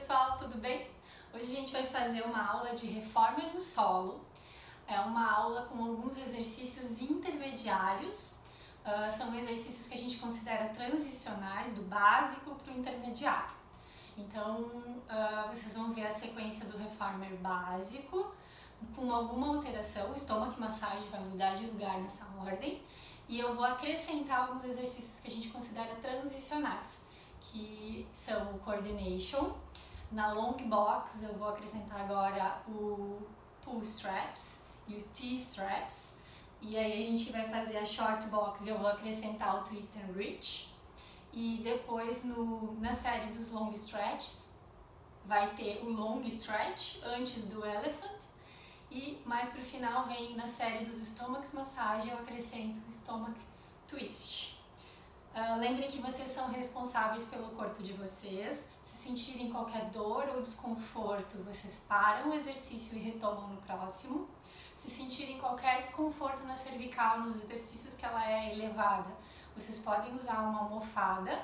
pessoal, tudo bem? Hoje a gente vai fazer uma aula de reforma no solo. É uma aula com alguns exercícios intermediários. Uh, são exercícios que a gente considera transicionais, do básico para o intermediário. Então, uh, vocês vão ver a sequência do reformer básico, com alguma alteração, estômago e massagem vai mudar de lugar nessa ordem, e eu vou acrescentar alguns exercícios que a gente considera transicionais que são o coordination. Na long box eu vou acrescentar agora o pull straps e o T-straps. E aí a gente vai fazer a short box e eu vou acrescentar o twist and reach. E depois no, na série dos long stretches vai ter o long stretch antes do elephant. E mais pro final vem na série dos stomachs massagem eu acrescento o stomach twist. Uh, lembrem que vocês são responsáveis pelo corpo de vocês. Se sentirem qualquer dor ou desconforto, vocês param o exercício e retomam no próximo. Se sentirem qualquer desconforto na cervical, nos exercícios que ela é elevada, vocês podem usar uma almofada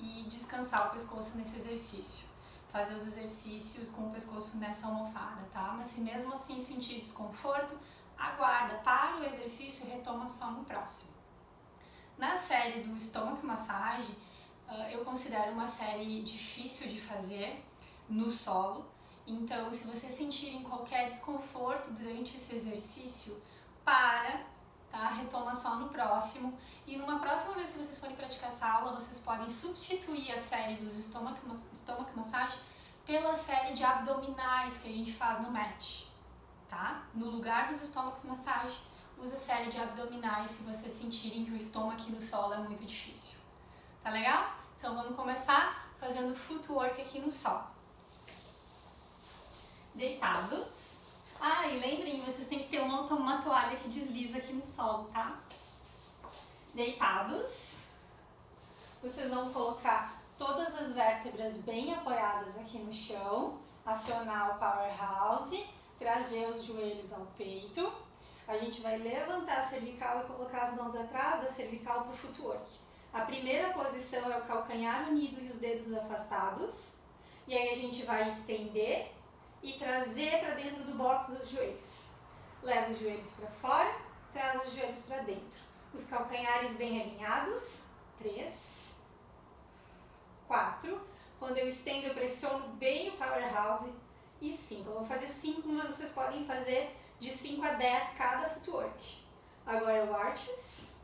e descansar o pescoço nesse exercício. Fazer os exercícios com o pescoço nessa almofada, tá? Mas se mesmo assim sentir desconforto, aguarda, para o exercício e retoma só no próximo. Na série do Stomach Massage, uh, eu considero uma série difícil de fazer no solo. Então, se vocês sentirem qualquer desconforto durante esse exercício, para, tá? Retoma só no próximo. E numa próxima vez que vocês forem praticar essa aula, vocês podem substituir a série dos Stomach, stomach Massage pela série de abdominais que a gente faz no match, tá? No lugar dos Stomach Massage, usa série de abdominais se vocês sentirem que o estômago aqui no solo é muito difícil. Tá legal? Então vamos começar fazendo footwork aqui no sol. Deitados. Ah, e lembrem, vocês têm que ter uma, uma toalha que desliza aqui no solo, tá? Deitados. Vocês vão colocar todas as vértebras bem apoiadas aqui no chão, acionar o powerhouse, trazer os joelhos ao peito a gente vai levantar a cervical e colocar as mãos atrás da cervical para o footwork. A primeira posição é o calcanhar unido e os dedos afastados. E aí a gente vai estender e trazer para dentro do box os joelhos. Leva os joelhos para fora, traz os joelhos para dentro. Os calcanhares bem alinhados. Três. Quatro. Quando eu estendo, eu pressiono bem o powerhouse. E cinco. Eu vou fazer cinco, mas vocês podem fazer de 5 a 10 cada footwork. Agora é o arches.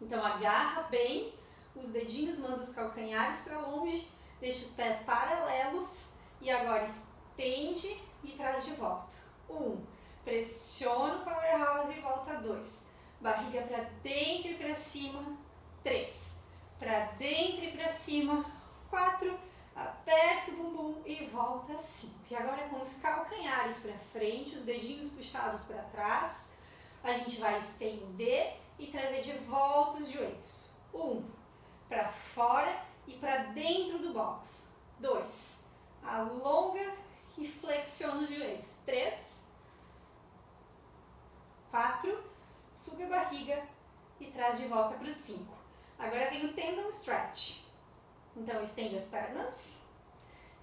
Então agarra bem os dedinhos, manda os calcanhares para longe, deixa os pés paralelos e agora estende e traz de volta. Um, pressiona o powerhouse e volta dois. Barriga para dentro e para cima. Três, para dentro e para cima. Quatro, aperta o bumbum e volta cinco. E agora com os calcanhares para frente, os dedinhos puxados para trás, a gente vai estender e trazer de volta os joelhos. Um, para fora e para dentro do box. Dois, alonga e flexiona os joelhos. Três, quatro, suga a barriga e traz de volta para os cinco. Agora vem o tendon stretch. Então, estende as pernas.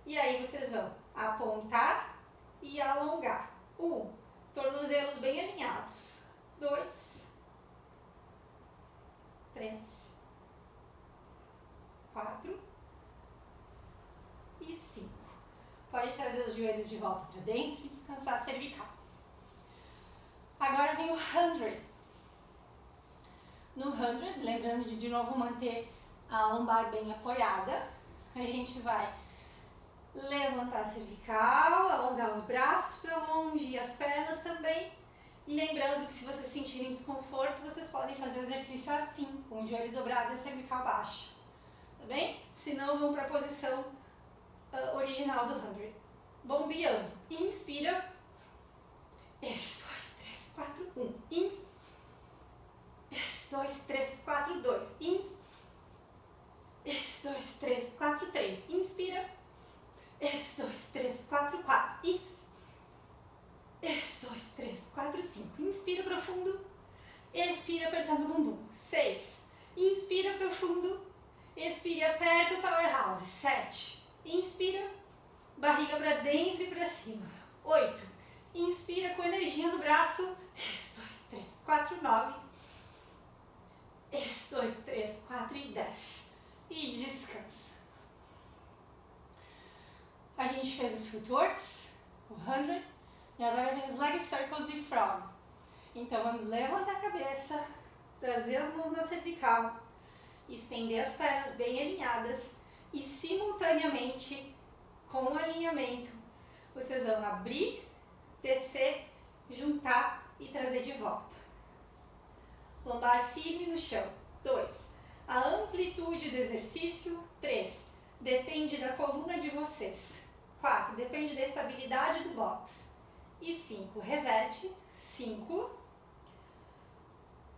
E aí vocês vão apontar e alongar. Um, tornozelos bem alinhados. Dois, três, quatro e cinco. Pode trazer os joelhos de volta para dentro e descansar a cervical. Agora vem o 100. No 100, lembrando de de novo manter a lombar bem apoiada. A gente vai levantar a cervical, alongar os braços para longe e as pernas também. E lembrando que se vocês sentirem desconforto, vocês podem fazer o exercício assim, com o joelho dobrado e a cervical baixa. Tá bem? Se não, vão para a posição uh, original do 100. Bombeando. Inspira. 1, 2, 3, 4, 1. Ins. 2, 3, 4, 2. Ins. 1, 2, 3, 4, 3. Inspira. 1, 2, 3, 4, 4. Isso. 1, 2, 3, 4, 5. Inspira profundo. Expira apertando o bumbum. 6. Inspira profundo. Expira, aperta o powerhouse. 7. Inspira. barriga para dentro e para cima. Oito. Inspira com energia no braço. Um, dois, três, quatro, nove. Um, dois, três, quatro e dez. E descansa. A gente fez os footworks, o 100, e agora vem os leg circles e frog. Então vamos levantar a cabeça, trazer as mãos na cervical, estender as pernas bem alinhadas e simultaneamente com o alinhamento vocês vão abrir, descer, juntar e trazer de volta. Lombar firme no chão. 2. A amplitude do exercício. 3. Depende da coluna de vocês. 4. Depende da estabilidade do box. E 5. Reverte. 5.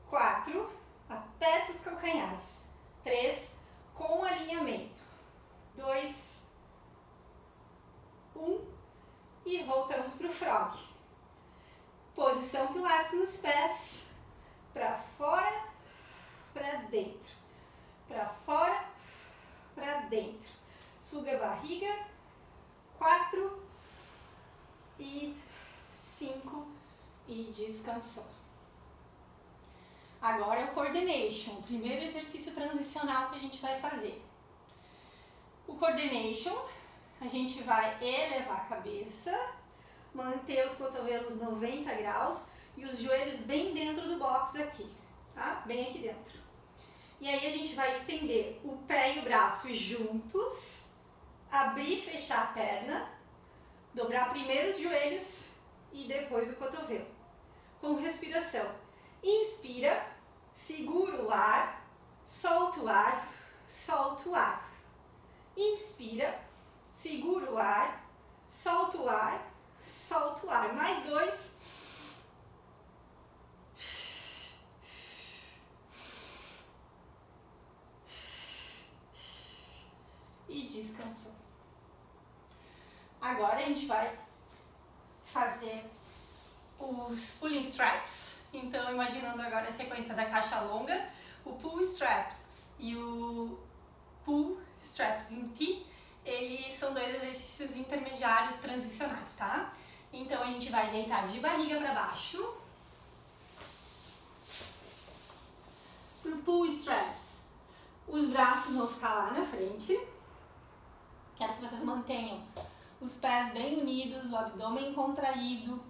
4. Aperta os calcanhares. 3. Com alinhamento. 2. 1. E voltamos para o frog. Posição pilates nos pés. Para fora, para dentro. Para fora, para dentro. Suga a barriga. 4 e 5 e descansou. Agora é o coordination, o primeiro exercício transicional que a gente vai fazer. O coordination, a gente vai elevar a cabeça, manter os cotovelos 90 graus e os joelhos bem dentro do box aqui, tá? Bem aqui dentro. E aí a gente vai estender o pé e o braço juntos, abrir e fechar a perna, dobrar primeiro os joelhos e depois o cotovelo. Com respiração. Inspira, segura o ar, solta o ar, solta o ar. Inspira, segura o ar, solta o ar, solta o ar. Mais dois. E descansou. Agora a gente vai fazer os pulling straps. Então, imaginando agora a sequência da caixa longa, o pull straps e o pull straps em T, eles são dois exercícios intermediários transicionais, tá? Então, a gente vai deitar de barriga para baixo. Pro pull straps, os braços vão ficar lá na frente. Quero que vocês mantenham os pés bem unidos, o abdômen contraído.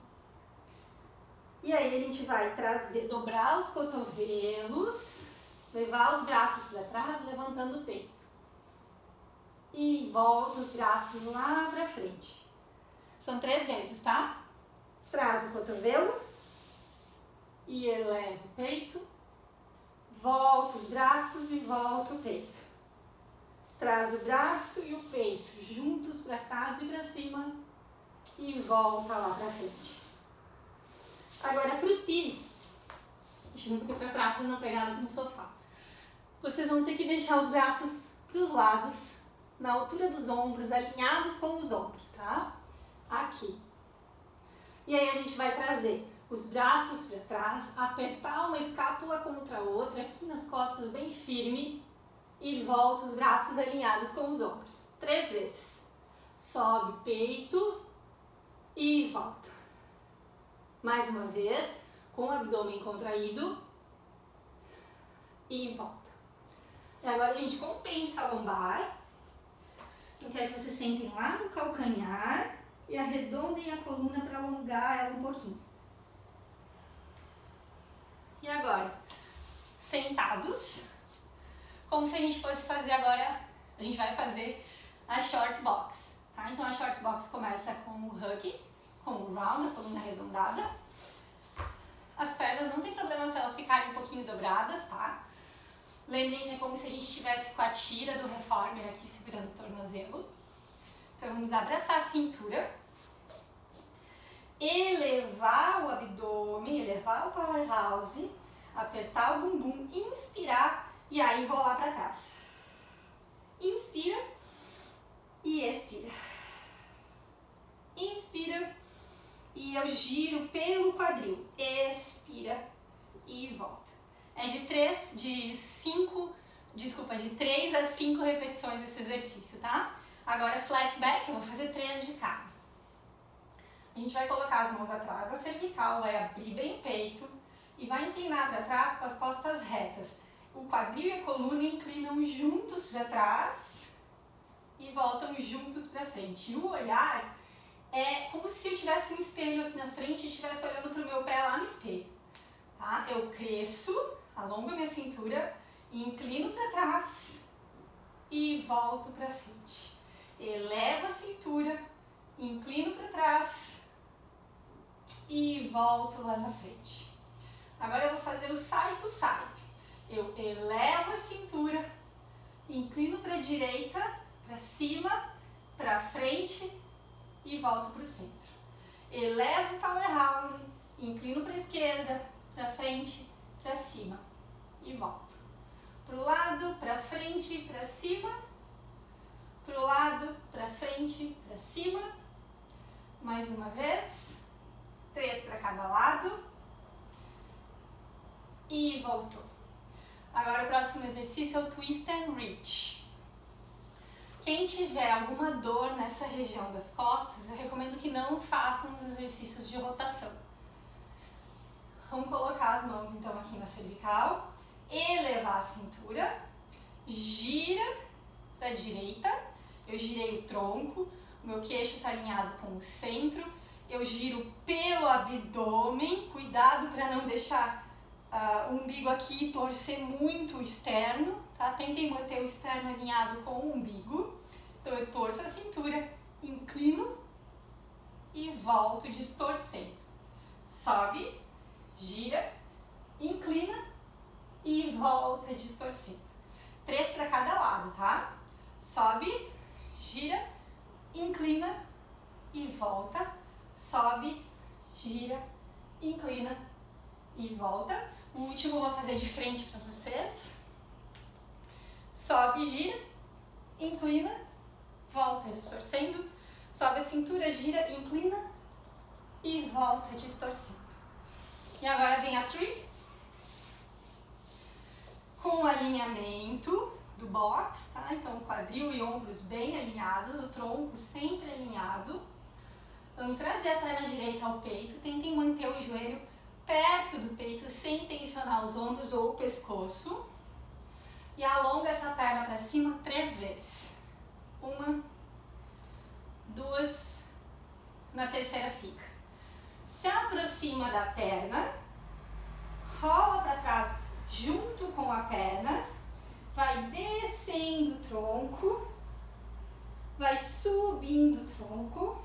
E aí a gente vai trazer, dobrar os cotovelos, levar os braços para trás, levantando o peito. E volta os braços lá para frente. São três vezes, tá? Traz o cotovelo e eleva o peito, volta os braços e volta o peito. Traz o braço e o peito juntos para trás e para cima e volta lá para frente. Agora para o T, deixa um pouco para trás para não pegar no sofá. Vocês vão ter que deixar os braços para os lados, na altura dos ombros, alinhados com os ombros, tá? Aqui. E aí a gente vai trazer os braços para trás, apertar uma escápula contra a outra, aqui nas costas bem firme, e volta os braços alinhados com os ombros. Três vezes. Sobe peito e volta. Mais uma vez, com o abdômen contraído e volta. E agora a gente compensa a lombar. Eu quero que vocês sentem lá no calcanhar e arredondem a coluna para alongar ela um pouquinho. E agora, sentados, como se a gente fosse fazer agora, a gente vai fazer a short box, tá? Então a short box começa com o hug, com o round, a coluna arredondada. As pernas não tem problema se elas ficarem um pouquinho dobradas, tá? Lembrem que é como se a gente estivesse com a tira do reformer aqui segurando o tornozelo. Então vamos abraçar a cintura. Elevar o abdômen, elevar o powerhouse, apertar o bumbum, inspirar e aí rolar para trás. Inspira e expira. Inspira e eu giro pelo quadril. Expira e volta. É de 3, de 5, desculpa, de 3 a 5 repetições esse exercício, tá? Agora flat back, eu vou fazer três de cada. A gente vai colocar as mãos atrás da cervical, vai abrir bem o peito e vai inclinar para trás com as costas retas. O quadril e a coluna inclinam juntos para trás e voltam juntos para frente. E o olhar é como se eu tivesse um espelho aqui na frente e estivesse olhando para o meu pé lá no espelho. Tá? Eu cresço, alongo a minha cintura, inclino para trás e volto para frente. Elevo a cintura, inclino para trás e volto lá na frente. Agora eu vou fazer o side. Eu elevo a cintura, inclino para a direita, para cima, para frente e volto para o centro. Elevo o powerhouse, inclino para a esquerda, para frente, para cima e volto. Para o lado, para frente, para cima, para o lado, para frente, para cima. Mais uma vez. Três para cada lado. E voltou. Agora o próximo exercício é o twist and reach. Quem tiver alguma dor nessa região das costas, eu recomendo que não façam os exercícios de rotação. Vamos colocar as mãos então aqui na cervical, elevar a cintura, gira para a direita, eu girei o tronco, o meu queixo está alinhado com o centro, eu giro pelo abdômen, cuidado para não deixar uh, umbigo aqui torcer muito o externo, tá? Tentem manter o externo alinhado com o umbigo. Então eu torço a cintura, inclino e volto distorcendo. Sobe, gira, inclina e volta distorcendo. Três para cada lado, tá? Sobe, gira, inclina e volta. Sobe, gira, inclina e volta. O último eu vou fazer de frente para vocês. Sobe, gira, inclina, volta distorcendo. Sobe a cintura, gira, inclina e volta distorcendo. E agora vem a tree. Com o alinhamento do box, tá? Então quadril e ombros bem alinhados, o tronco sempre alinhado. Vamos trazer a perna direita ao peito, tentem manter o joelho perto do peito sem tensionar os ombros ou o pescoço. E alonga essa perna para cima três vezes. Uma, duas, na terceira fica. Se aproxima da perna, rola para trás junto com a perna, vai descendo o tronco, vai subindo o tronco,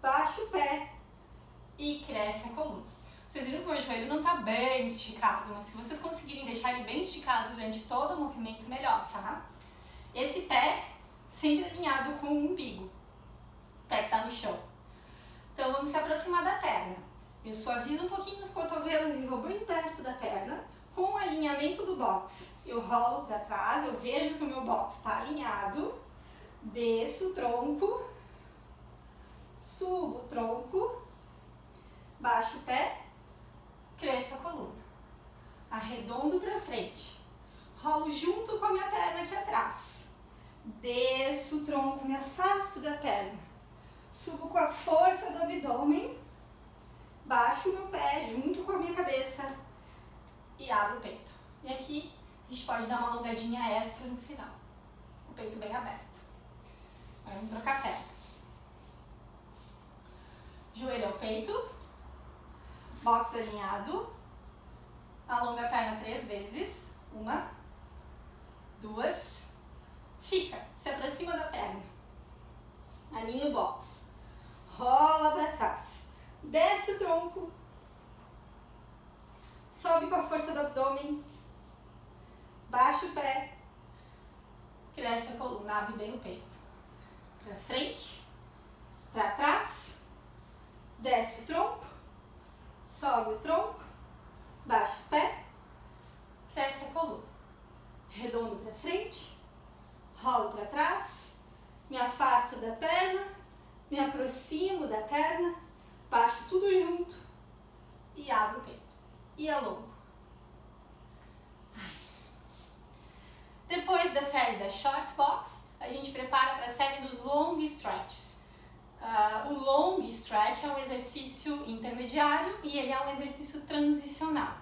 baixa o pé e cresce a coluna. Vocês viram que o meu joelho não está bem esticado, mas se vocês conseguirem deixar ele bem esticado durante todo o movimento, melhor, tá? Esse pé sempre alinhado com o umbigo, o pé que está no chão. Então vamos se aproximar da perna. Eu suavizo um pouquinho os cotovelos e vou bem perto da perna. Com o alinhamento do box, eu rolo para trás, eu vejo que o meu box está alinhado. Desço o tronco, subo o tronco, baixo o pé cresço a coluna. Arredondo para frente. Rolo junto com a minha perna aqui atrás. Desço o tronco, me afasto da perna. Subo com a força do abdômen. Baixo o meu pé junto com a minha cabeça. E abro o peito. E aqui a gente pode dar uma alongadinha extra no final. O peito bem aberto. Agora vamos trocar a perna. Joelho ao peito box alinhado. Alonga a perna três vezes. Uma, duas, fica, se aproxima da perna. Alinha o box. Rola para trás. Desce o tronco. Sobe com a força do abdômen. Baixa o pé. Cresce a coluna, abre bem o peito. Para frente, para trás. Desce o tronco sobe o tronco, baixa o pé, cresce a coluna. Redondo para frente, rolo para trás, me afasto da perna, me aproximo da perna, baixo tudo junto e abro o peito. E alongo. Depois da série da Short Box, a gente prepara para a série dos long stretches. Uh, o long stretch é um exercício intermediário e ele é um exercício transicional.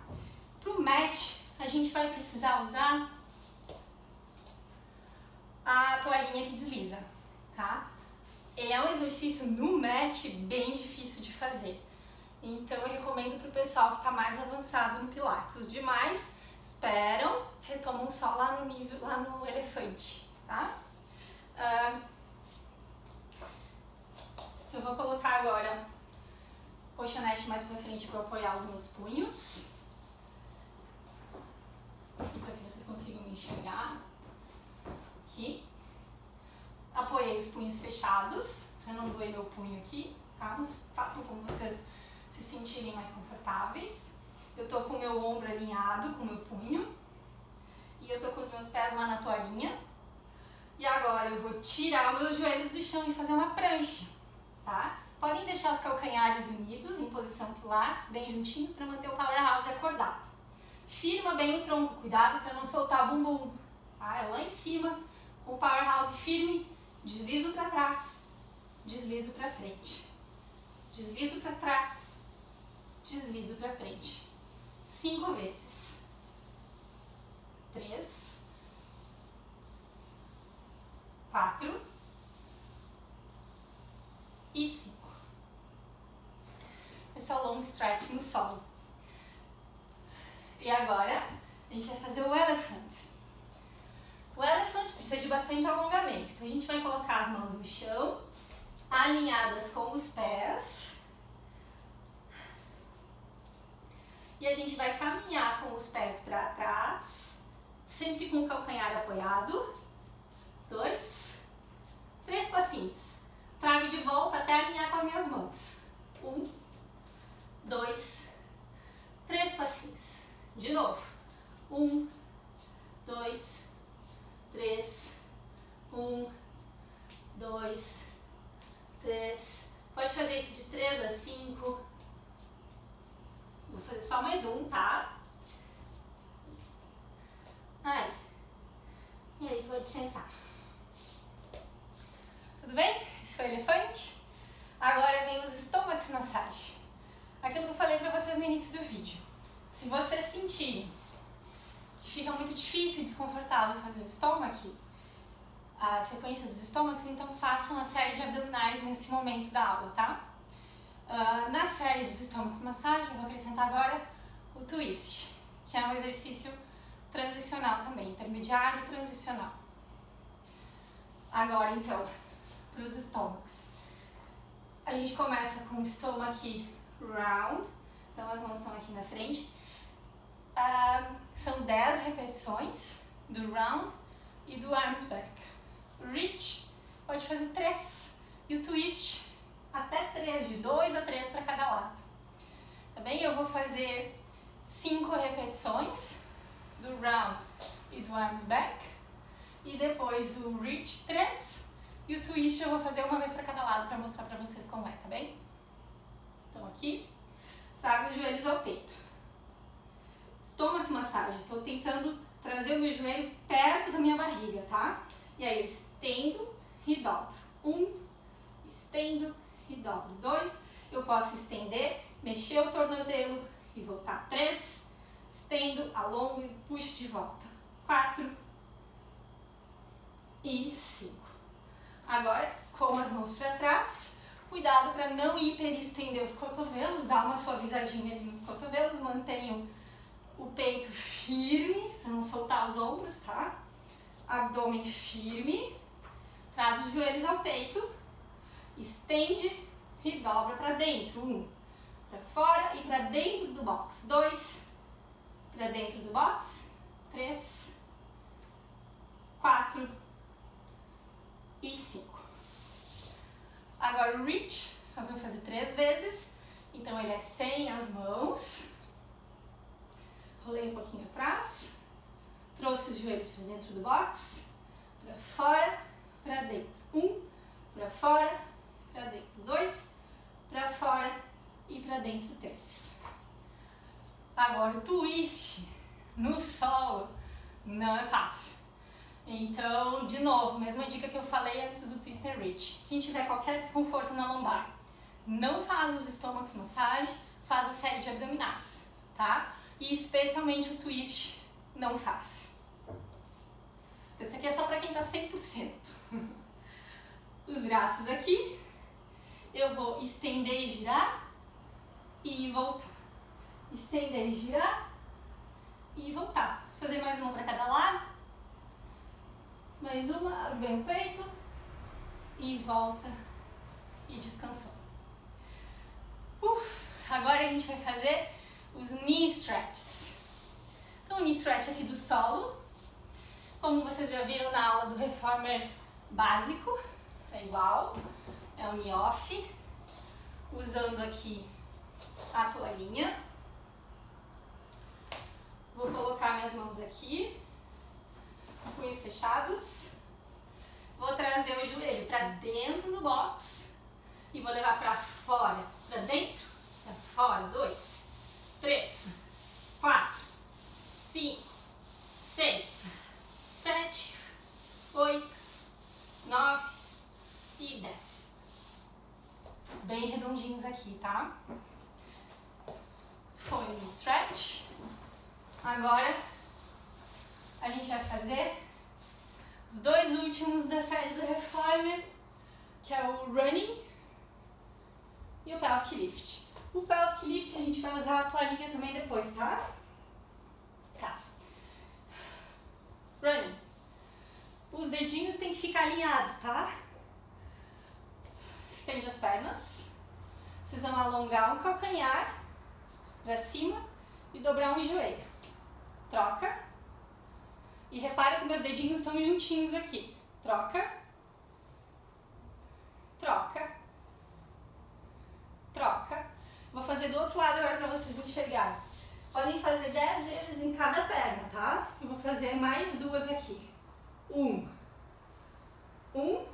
Para o match, a gente vai precisar usar a toalhinha que desliza, tá? Ele é um exercício no match bem difícil de fazer. Então eu recomendo para o pessoal que está mais avançado no Pilates. Os demais esperam, retomam só lá no nível, lá no elefante, tá? Uh, eu vou colocar agora colchonete mais para frente para apoiar os meus punhos. E para que vocês consigam me enxergar. Aqui. Apoiei os punhos fechados, para não doer meu punho aqui, tá? Façam como vocês se sentirem mais confortáveis. Eu tô com o meu ombro alinhado com o meu punho. E eu tô com os meus pés lá na toalhinha. E agora eu vou tirar meus joelhos do chão e fazer uma prancha, tá? Podem deixar os calcanhares unidos em posição pilates, bem juntinhos, para manter o powerhouse acordado. Firma bem o tronco, cuidado para não soltar bumbum, tá? É lá em cima, com o powerhouse firme, deslizo para trás, deslizo para frente. Deslizo para trás, deslizo para frente. Cinco vezes. Três. Quatro. E cinco. Esse é o long stretch no solo. E agora, a gente vai fazer o elephant. O elephant precisa de bastante alongamento. Então, a gente vai colocar as mãos no chão, alinhadas com os pés. E a gente vai caminhar com os pés para trás, sempre com o calcanhar apoiado. Dois, três passinhos. Trago de volta até alinhar com as minhas mãos. Um, dois, três passinhos. De novo. Um, dois, três, um, dois, três. Pode fazer isso de três a cinco. Vou fazer só mais um, tá? Aí. E aí pode sentar. Tudo bem? Esse foi o elefante. Agora vem os estômagos massagem. Aquilo que eu falei pra vocês no início do vídeo. Se você que fica muito difícil e desconfortável fazer o estômago, a sequência dos estômagos, então façam a série de abdominais nesse momento da aula, tá? Uh, na série dos estômagos massagem, eu vou acrescentar agora o twist, que é um exercício transicional também, intermediário e transicional. Agora, então, para os estômagos. A gente começa com o estômago aqui round, então as mãos estão aqui na frente. Uh, são 10 repetições do round e do arms back. Reach, pode fazer 3. E o twist, até 3, de 2 a 3 para cada lado. Tá bem? Eu vou fazer 5 repetições do round e do arms back. E depois o reach 3 e o twist eu vou fazer uma vez para cada lado para mostrar para vocês como é, tá bem? Então aqui, trago os joelhos ao peito. Estômago massagem, estou tentando trazer o meu joelho perto da minha barriga, tá? E aí eu estendo e dobro. Um, estendo e dobro. Dois, eu posso estender, mexer o tornozelo e voltar. Três, estendo, alongo e puxo de volta. Quatro e cinco. Agora, com as mãos para trás, cuidado para não hiperestender os cotovelos, dá uma suavizadinha ali nos cotovelos, mantenham o peito firme, para não soltar os ombros, tá? Abdômen firme, traz os joelhos ao peito, estende e dobra para dentro. Um, para fora e para dentro do box. Dois, para dentro do box. Três, quatro e cinco. Agora o reach, nós vamos fazer três vezes. Então ele é sem as mãos. Rolei um pouquinho atrás. Trouxe os joelhos para dentro do box. Para fora, para dentro. Um, para fora, para dentro. Dois, para fora e para dentro. Três. Agora o twist no solo não é fácil. Então, de novo, mesma dica que eu falei antes do Twister Reach. Quem tiver qualquer desconforto na lombar, não faz os estômagos massagem, faz a série de abdominais, tá? E especialmente o twist, não faz. Então, isso aqui é só para quem tá 100%. Os braços aqui, eu vou estender e girar e voltar. Estender e girar e voltar. Fazer mais uma para cada lado. Mais uma, bem o peito e volta e descansou. Uf, agora a gente vai fazer os knee stretches. Então, o knee stretch aqui do solo, como vocês já viram na aula do reformer básico, é igual, é o knee off, usando aqui a toalhinha. Vou colocar minhas mãos aqui, punhos fechados. Vou trazer o joelho para dentro do box e vou levar para fora, para dentro, para fora. Dois, três, quatro, cinco, seis, sete, oito, nove e dez. Bem redondinhos aqui, tá? Foi o stretch. Agora a gente vai fazer os dois últimos da série do Reformer, que é o running e o pelvic lift. O pelvic lift a gente vai usar a toalhinha também depois, tá? Tá. Running. Os dedinhos têm que ficar alinhados, tá? Estende as pernas. Precisamos alongar o calcanhar para cima e dobrar um joelho. Troca. E repara que meus dedinhos estão juntinhos aqui. Troca. Troca. Troca. Vou fazer do outro lado agora para vocês enxergarem. Podem fazer 10 vezes em cada perna, tá? Eu vou fazer mais duas aqui. Um. Um.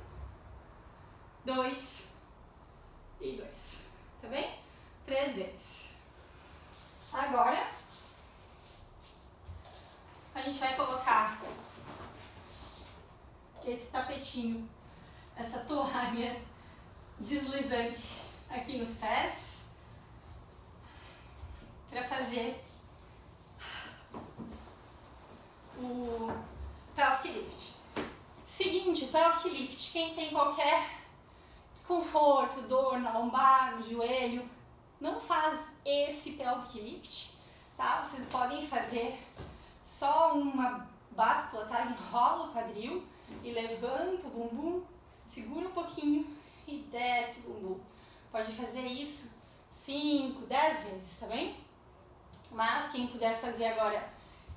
Dois. E dois. Tá bem? Três vezes. Agora, a gente vai colocar esse tapetinho, essa toalha deslizante aqui nos pés para fazer o pelvic lift. Seguinte, pelvic lift, quem tem qualquer desconforto, dor na lombar, no joelho, não faz esse pelvic lift, tá? Vocês podem fazer só uma báscula, tá? Enrola o quadril e levanta o bumbum, segura um pouquinho e desce o bumbum. Pode fazer isso 5, 10 vezes, tá bem? Mas quem puder fazer agora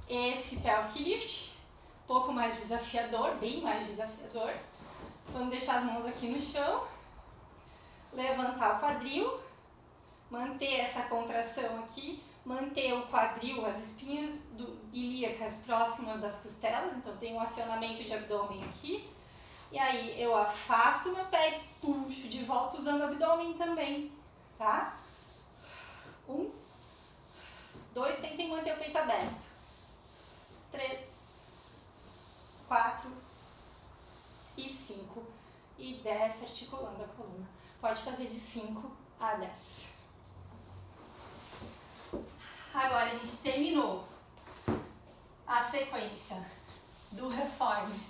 esse pelvic lift, um pouco mais desafiador, bem mais desafiador. Vamos deixar as mãos aqui no chão, levantar o quadril, manter essa contração aqui, manter o quadril, as espinhas do, ilíacas próximas das costelas, então tem um acionamento de abdômen aqui. E aí eu afasto meu pé e puxo de volta usando o abdômen também, tá? Um, dois, tentem manter o peito aberto. Três, quatro e cinco. E desce articulando a coluna. Pode fazer de cinco a dez. Agora a gente terminou a sequência do reforme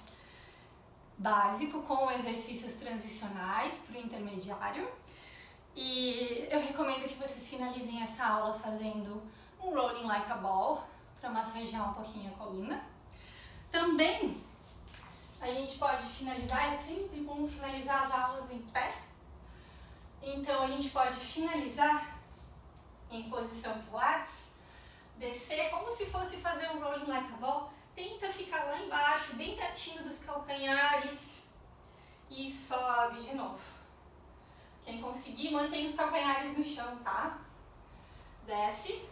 básico com exercícios transicionais para o intermediário. E eu recomendo que vocês finalizem essa aula fazendo um rolling like a ball para massagear um pouquinho a coluna. Também a gente pode finalizar, é sempre bom finalizar as aulas em pé. Então a gente pode finalizar em posição pilates descer como se fosse fazer um rolling like a ball. Tenta ficar lá embaixo, bem pertinho dos calcanhares e sobe de novo. Quem conseguir, mantém os calcanhares no chão, tá? Desce,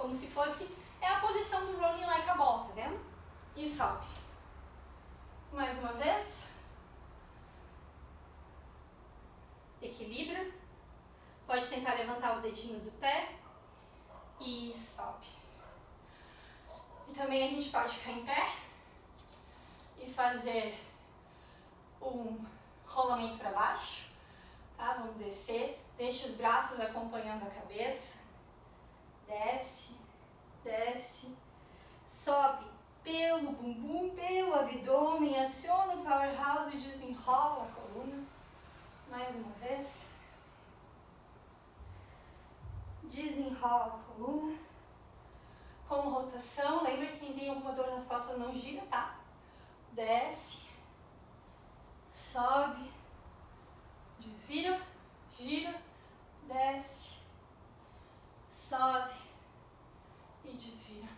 como se fosse, é a posição do rolling like a ball, tá vendo? E sobe. Mais uma vez. Equilibra. Pode tentar levantar os dedinhos do pé e sobe. E também a gente pode ficar em pé, e fazer um rolamento para baixo, tá? Vamos descer, deixa os braços acompanhando a cabeça, desce, desce, sobe pelo bumbum, pelo abdômen, aciona o powerhouse e desenrola a coluna. Mais uma vez. Desenrola a coluna. Com rotação, lembra que quem tem alguma dor nas costas não gira, tá? Desce, sobe, desvira, gira, desce, sobe e desvira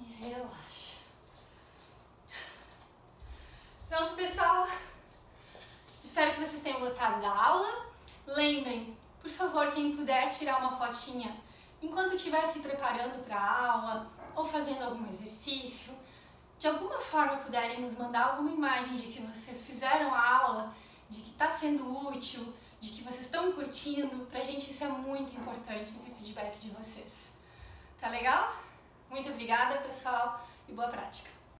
e relaxa. Pronto, pessoal? Espero que vocês tenham gostado da aula. Lembrem, por favor, quem puder tirar uma fotinha enquanto estiver se preparando para a aula ou fazendo algum exercício, de alguma forma puderem nos mandar alguma imagem de que vocês fizeram a aula, de que está sendo útil, de que vocês estão curtindo, pra gente isso é muito importante, esse feedback de vocês. Tá legal? Muito obrigada, pessoal, e boa prática!